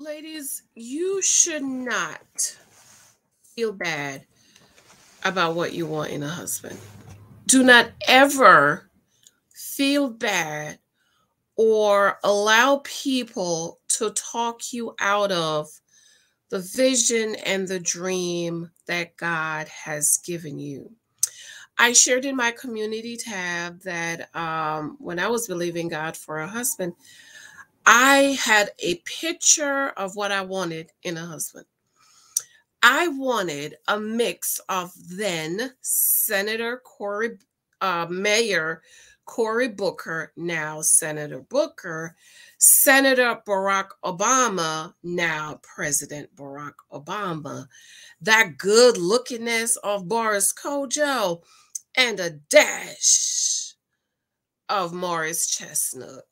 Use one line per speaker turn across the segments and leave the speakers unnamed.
Ladies, you should not feel bad about what you want in a husband. Do not ever feel bad or allow people to talk you out of the vision and the dream that God has given you. I shared in my community tab that um, when I was believing God for a husband, I had a picture of what I wanted in a husband. I wanted a mix of then Senator Cory, uh, Mayor Cory Booker, now Senator Booker, Senator Barack Obama, now President Barack Obama, that good lookingness of Boris Kodjoe, and a dash of Morris Chestnut.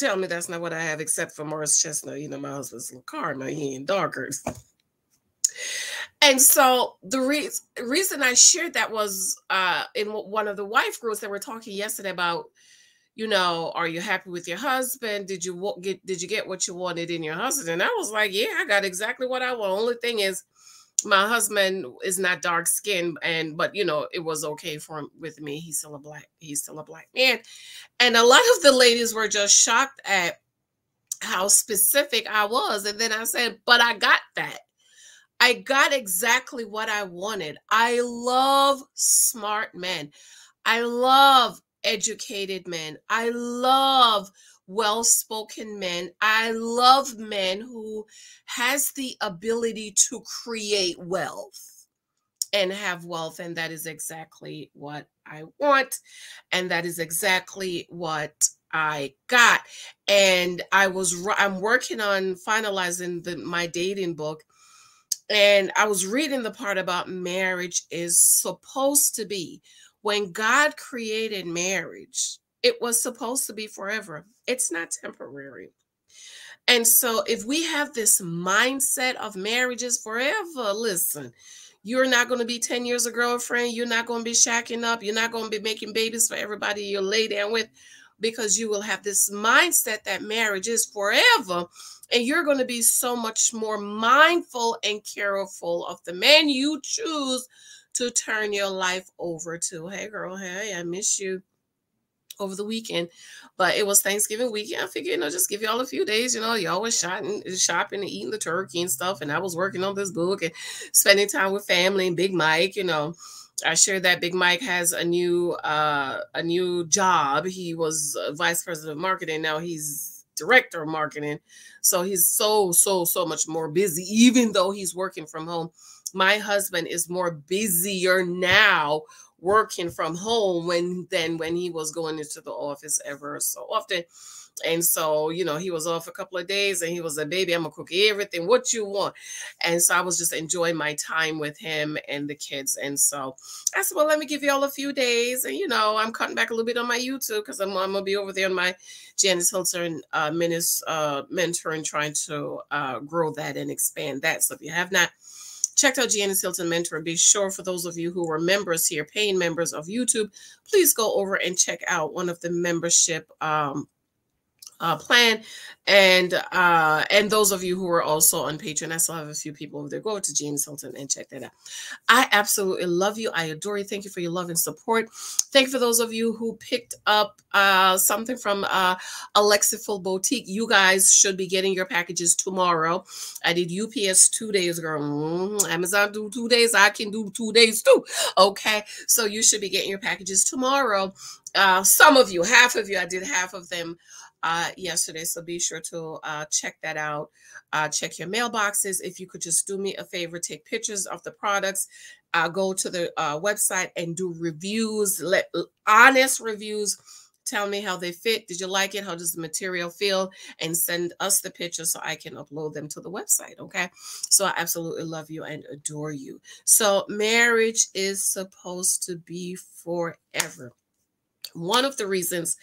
Tell me that's not what I have, except for Morris Chestnut. You know, my husband's karma, he ain't darker. And so the re- reason I shared that was uh, in one of the wife groups that were talking yesterday about, you know, are you happy with your husband? Did you get did you get what you wanted in your husband? And I was like, yeah, I got exactly what I want. Only thing is, my husband is not dark skinned and but you know it was okay for him with me. He's still a black he's still a black man. And a lot of the ladies were just shocked at how specific i was and then i said but i got that. I got exactly what i wanted. I love smart men. I love educated men. I love well spoken men. I love men who has the ability to create wealth and have wealth and that is exactly what I want and that is exactly what I got and I was I'm working on finalizing the my dating book and I was reading the part about marriage is supposed to be when God created marriage it was supposed to be forever. It's not temporary. And so if we have this mindset of marriages forever, listen, you're not going to be 10 years a girlfriend. You're not going to be shacking up. You're not going to be making babies for everybody you lay down with because you will have this mindset that marriage is forever. And you're going to be so much more mindful and careful of the man you choose to turn your life over to. Hey, girl, hey, I miss you over the weekend. But it was Thanksgiving weekend. I figured, you know, just give y'all a few days. You know, y'all was shopping, shopping and eating the turkey and stuff. And I was working on this book and spending time with family and Big Mike, you know. I shared that Big Mike has a new uh a new job. He was vice president of marketing. Now he's director of marketing. So he's so, so, so much more busy, even though he's working from home. My husband is more busier now working from home when than when he was going into the office ever so often. And so, you know, he was off a couple of days and he was a baby, I'm gonna cook everything, what you want. And so I was just enjoying my time with him and the kids. And so I said, Well, let me give you all a few days. And you know, I'm cutting back a little bit on my YouTube because I'm, I'm, gonna be over there on my Janice Hylton uh uh mentoring, trying to uh grow that and expand that. So if you have not checked out Janice Hylton Mentor. Be sure for those of you who are members here, paying members of YouTube, please go over and check out one of the membership um, uh, plan. And uh, and those of you who are also on Patreon, I still have a few people over there. Go to Janice Hylton and check that out. I absolutely love you. I adore you. Thank you for your love and support. Thank you for those of you who picked up uh, something from uh, Alexiful Boutique. You guys should be getting your packages tomorrow. I did UPS two days, girl. Mm, Amazon do two days. I can do two days too. Okay, so you should be getting your packages tomorrow. Uh, some of you, half of you, I did half of them uh, yesterday. So be sure to uh, check that out. Uh, check your mailboxes. If you could just do me a favor, take pictures of the products. Uh, go to the uh, website and do reviews. Let honest reviews. Tell me how they fit. Did you like it? How does the material feel? And send us the pictures so I can upload them to the website. Okay. So I absolutely love you and adore you. So marriage is supposed to be forever. One of the reasons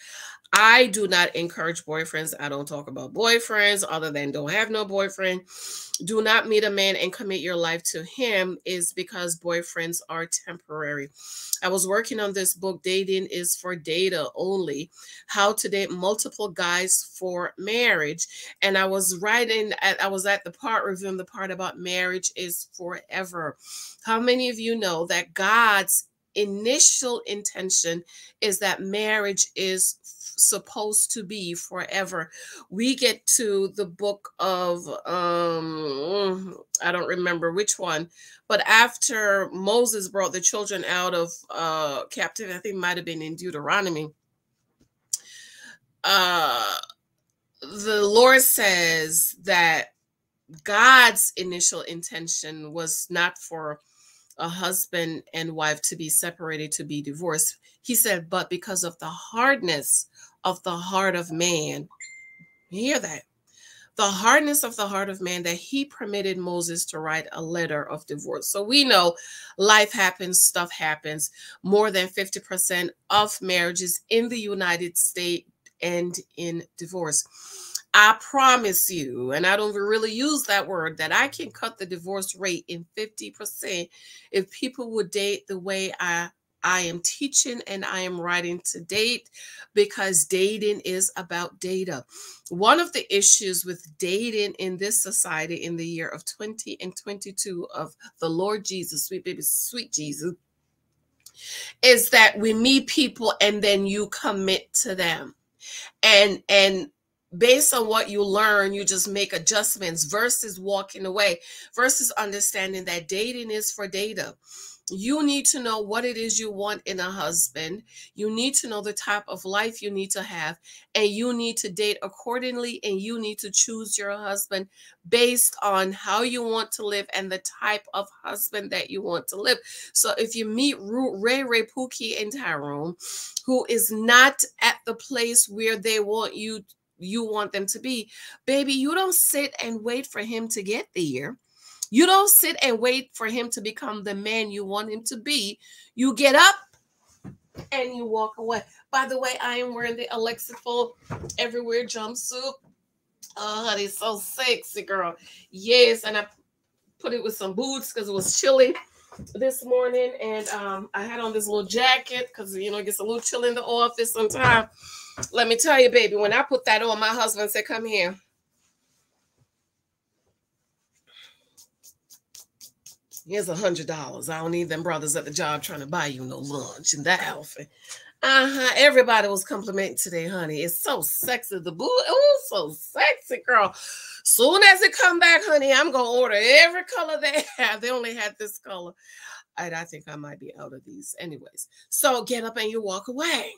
I do not encourage boyfriends. I don't talk about boyfriends other than don't have no boyfriend. Do not meet a man and commit your life to him is because boyfriends are temporary. I was working on this book, Dating is for Data Only How to Date Multiple Guys for Marriage. And I was writing, I was at the part reviewing the part about marriage is forever. How many of you know that God's initial intention is that marriage is supposed to be forever. We get to the book of um I don't remember which one, but after Moses brought the children out of uh captivity, I think might have been in Deuteronomy. Uh the Lord says that God's initial intention was not for a husband and wife to be separated, to be divorced. He said, but because of the hardness of the heart of man. Hear that? The hardness of the heart of man that he permitted Moses to write a letter of divorce. So we know life happens, stuff happens. More than 50% of marriages in the United States end in divorce. I promise you, and I don't really use that word, that I can cut the divorce rate in 50% if people would date the way I I am teaching and I am writing to date because dating is about data. One of the issues with dating in this society in the year of 20 and 22 of the Lord Jesus, sweet baby, sweet Jesus, is that we meet people and then you commit to them. And and based on what you learn, you just make adjustments versus walking away, versus understanding that dating is for data you need to know what it is you want in a husband. You need to know the type of life you need to have, and you need to date accordingly. And you need to choose your husband based on how you want to live and the type of husband that you want to live. So if you meet Ray Ray Pookie and Tyrone, who is not at the place where they want you you want them to be, baby, you don't sit and wait for him to get there you don't sit and wait for him to become the man you want him to be. You get up and you walk away. By the way, I am wearing the Alexiful everywhere jumpsuit. Oh, honey, so sexy, girl. Yes, and I put it with some boots because it was chilly this morning, and um, I had on this little jacket because you know it gets a little chilly in the office sometimes. Let me tell you, baby, when I put that on, my husband said, "Come here." Here's a hundred dollars. I don't need them brothers at the job trying to buy you no lunch in that outfit. Uh-huh. Everybody was complimenting today, honey. It's so sexy. The boo, oh, so sexy, girl. Soon as it come back, honey, I'm gonna order every color they have. They only had this color. And I think I might be out of these anyways. So get up and you walk away.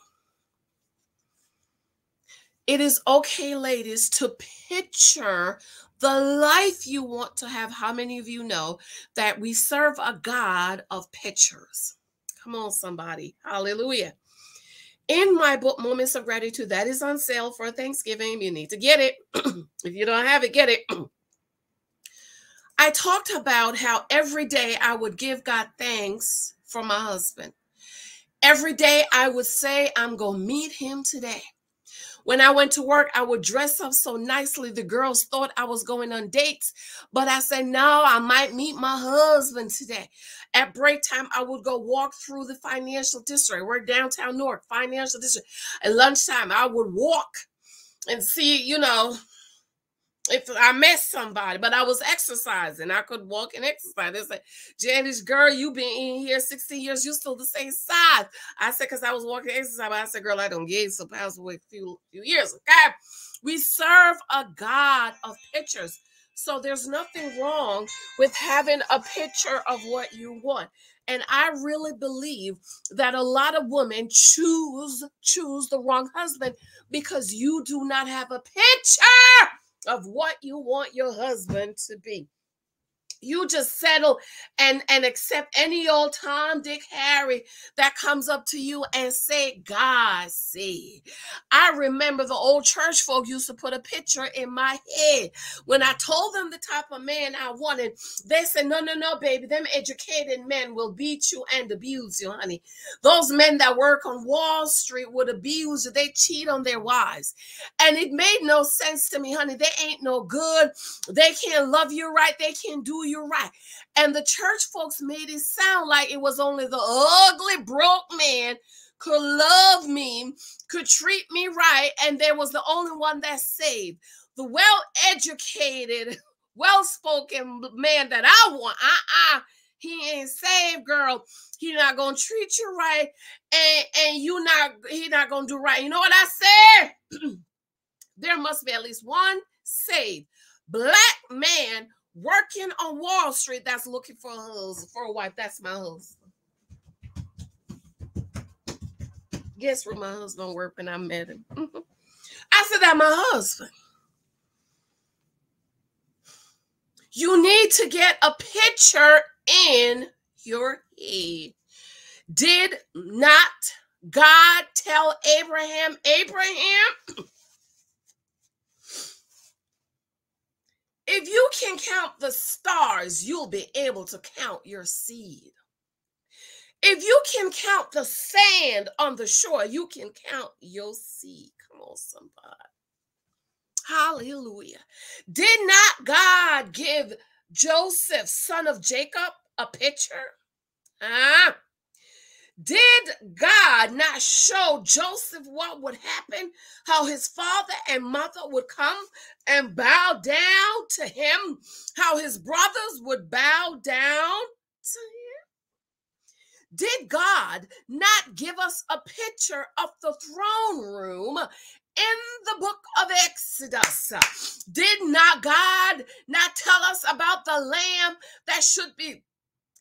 It is okay, ladies, to picture the life you want to have. How many of you know that we serve a God of pictures? Come on, somebody. Hallelujah. In my book, Moments of Gratitude, that is on sale for Thanksgiving. You need to get it. if you don't have it, get it. I talked about how every day I would give God thanks for my husband. Every day I would say, I'm going to meet him today. When I went to work, I would dress up so nicely. The girls thought I was going on dates, but I said, no, I might meet my husband today. At break time, I would go walk through the financial district. We're downtown North, financial district. At lunchtime, I would walk and see, you know, if I met somebody, but I was exercising. I could walk and exercise. They said, Janice, girl, you been in here 16 years, you still the same size. I said, because I was walking exercise, but I said, girl, I don't gain some pounds away a few, few years. Okay. We serve a God of pictures. So there's nothing wrong with having a picture of what you want. And I really believe that a lot of women choose choose the wrong husband because you do not have a picture of what you want your husband to be. You just settle and and accept any old Tom, Dick, Harry that comes up to you and say, God see. I remember the old church folk used to put a picture in my head. When I told them the type of man I wanted, they said, No, no, no, baby. Them educated men will beat you and abuse you, honey. Those men that work on Wall Street would abuse you. They cheat on their wives. And it made no sense to me, honey. They ain't no good. They can't love you right. They can't do you right. And the church folks made it sound like it was only the ugly, broke man could love me, could treat me right, and there was the only one that saved. The well educated, well spoken man that I want, uh uh, he ain't saved, girl. He not gonna treat you right, and and you not he not gonna do right. You know what I said? there must be at least one saved black man working on Wall Street that's looking for a husband, for a wife. That's my husband. Guess where my husband worked when I met him? Mm-hmm. I said that my husband. You need to get a picture in your head. Did not God tell Abraham, Abraham, If you can count the stars, you'll be able to count your seed. If you can count the sand on the shore, you can count your seed. Come on, somebody. Hallelujah. Did not God give Joseph, son of Jacob, a picture? Ah. Did God not show Joseph what would happen? How his father and mother would come and bow down to him? How his brothers would bow down to him? Did God not give us a picture of the throne room in the book of Exodus. Did not God not tell us about the lamb that should be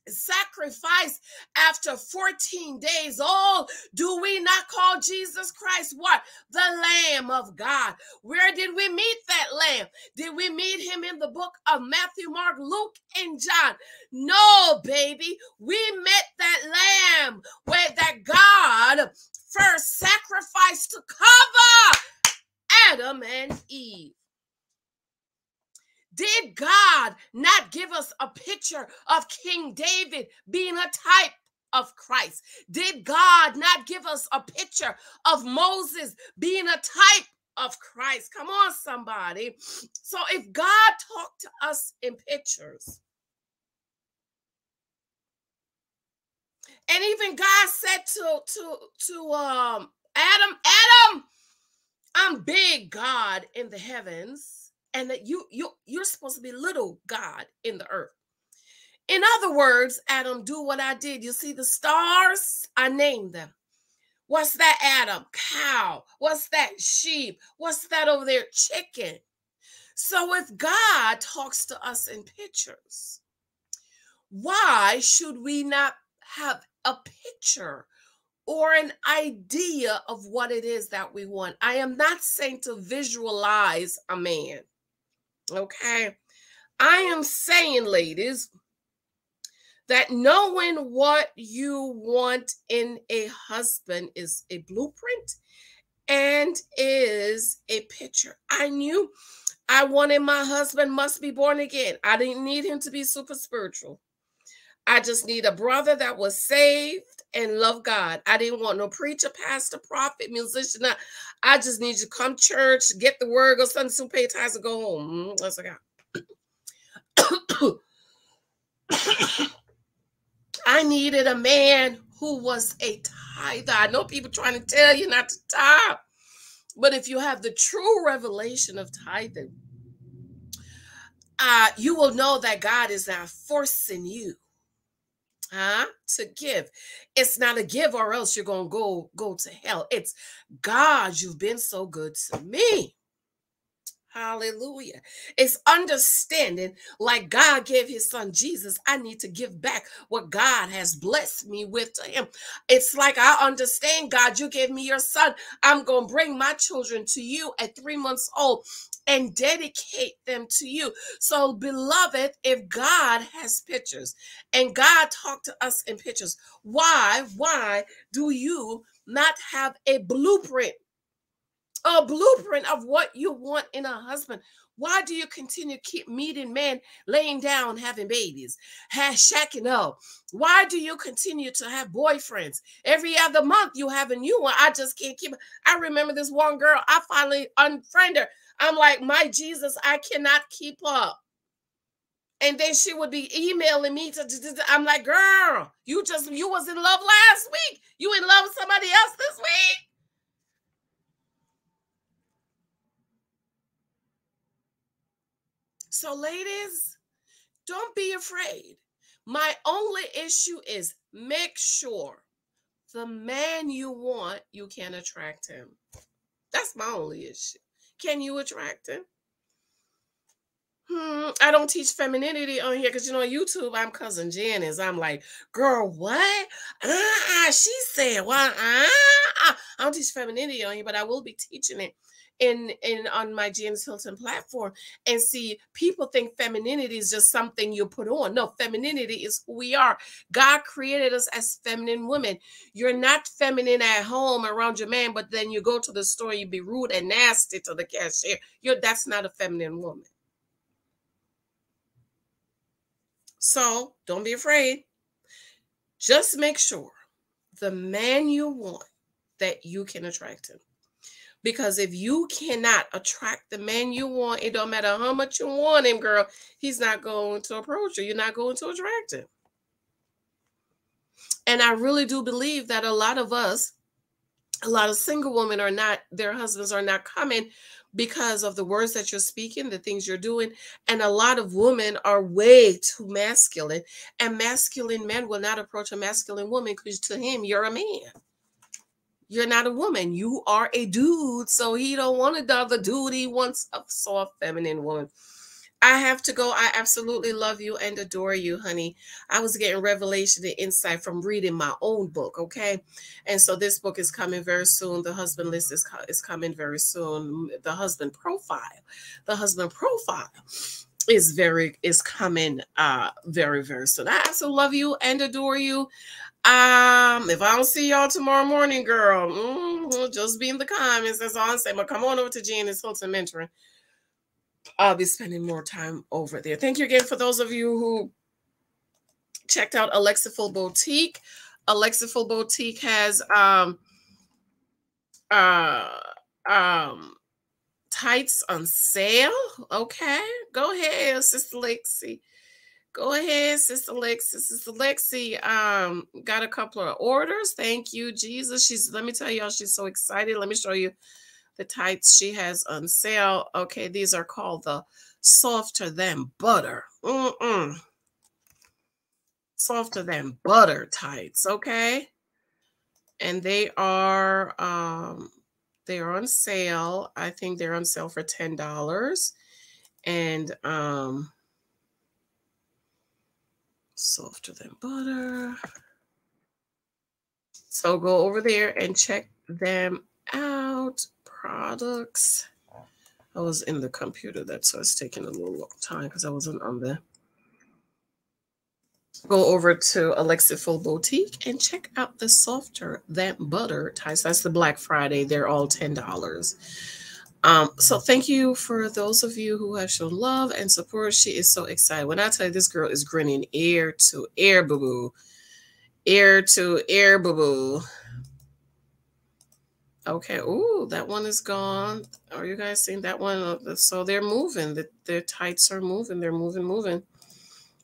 sacrifice after 14 days. Oh, do we not call Jesus Christ what? The Lamb of God. Where did we meet that Lamb? Did we meet him in the book of Matthew, Mark, Luke, and John? No, baby. We met that Lamb where that God first sacrificed to cover Adam and Eve. Did God not give us a picture of King David being a type of Christ? Did God not give us a picture of Moses being a type of Christ? Come on, somebody. So if God talked to us in pictures, and even God said to to to um Adam, Adam, I'm big God in the heavens and that you you you're supposed to be little God in the earth. In other words, Adam, do what I did. You see the stars? I named them. What's that, Adam? Cow. What's that? Sheep. What's that over there? Chicken. So if God talks to us in pictures, why should we not have a picture or an idea of what it is that we want? I am not saying to visualize a man. Okay. I am saying, ladies, that knowing what you want in a husband is a blueprint and is a picture. I knew I wanted my husband must be born again. I didn't need him to be super spiritual. I just need a brother that was saved and love God. I didn't want no preacher, pastor, prophet, musician. I just need you to come church, get the word, go Sunday school, pay tithes, and go home. Mm, that's I I needed a man who was a tither. I know people trying to tell you not to tithe, but if you have the true revelation of tithing, uh, you will know that God is not forcing you huh to give it's not a give or else you're gonna go go to hell it's god you've been so good to me Hallelujah. It's understanding like God gave his son Jesus. I need to give back what God has blessed me with to him. It's like I understand, God, you gave me your son. I'm going to bring my children to you at three months old and dedicate them to you. So, beloved, if God has pictures and God talked to us in pictures, why, why do you not have a blueprint a blueprint of what you want in a husband. Why do you continue keep meeting men laying down, having babies, have shacking up? Why do you continue to have boyfriends? Every other month you have a new one. I just can't keep. I remember this one girl. I finally unfriended her. I'm like, my Jesus, I cannot keep up. And then she would be emailing me to, I'm like, girl, you just you was in love last week. You in love with somebody else this week. So, ladies, don't be afraid. My only issue is make sure the man you want, you can attract him. That's my only issue. Can you attract him? Hmm, I don't teach femininity on here because you know YouTube I'm cousin Janice. I'm like, girl, what? Uh-uh, she said, what? Uh-uh. I don't teach femininity on here, but I will be teaching it in in on my Janice Hylton platform and see people think femininity is just something you put on. No, femininity is who we are. God created us as feminine women. You're not feminine at home around your man, but then you go to the store, you be rude and nasty to the cashier. You're that's not a feminine woman. So don't be afraid. Just make sure the man you want that you can attract him. Because if you cannot attract the man you want, it don't matter how much you want him, girl, he's not going to approach you. You're not going to attract him. And I really do believe that a lot of us, a lot of single women are not, their husbands are not coming because of the words that you're speaking, the things you're doing. And a lot of women are way too masculine. And masculine men will not approach a masculine woman because to him, you're a man you're not a woman. You are a dude. So he don't want another dude. He wants a soft, feminine woman. I have to go. I absolutely love you and adore you, honey. I was getting revelation and insight from reading my own book, okay? And so this book is coming very soon. The husband list is, is coming very soon. The husband profile. The husband profile is very is coming uh very very soon. I absolutely love you and adore you. Um, if I don't see y'all tomorrow morning, girl, mm, just be in the comments. That's all I'm saying. But come on over to Janice Hylton Mentoring. I'll be spending more time over there. Thank you again for those of you who checked out Alexiful Boutique. Alexiful Boutique has um uh um tights on sale. Okay, go ahead, Sister Lexi. Go ahead, Sister Lexi. Sister Lexi um, got a couple of orders. Thank you, Jesus. She's let me tell y'all, she's so excited. Let me show you the tights she has on sale. Okay, these are called the softer than butter. Mm-mm. Softer than butter tights, okay? And they are um they are on sale. I think they're on sale for $10. And um softer than butter. So go over there and check them out. Products. I was in the computer, that's why it's taking a little time because I wasn't on the. Go over to Alexiful Boutique and check out the softer than butter ties. That's the Black Friday. They're all ten dollars. Um, so thank you for those of you who have shown love and support. She is so excited. When I tell you this girl is grinning ear to ear, boo boo, ear to ear, boo boo. Okay. Ooh, that one is gone. Are you guys seeing that one? Uh, so they're moving. The, their tights are moving. They're moving, moving.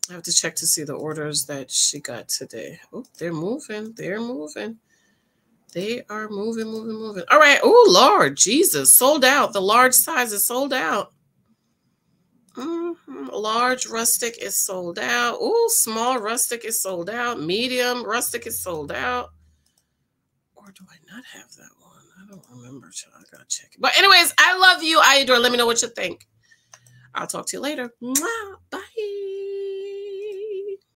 I have to check to see the orders that she got today. Oh, they're moving. They're moving. They are moving, moving, moving. All right. Oh, Lord Jesus. Sold out. The large size is sold out. Mm-hmm. Large rustic is sold out. Oh, small rustic is sold out. Medium rustic is sold out. Or do I not have that one? I don't remember. I gotta check it. But anyways, I love you. I adore. Let me know what you think. I'll talk to you later. Bye.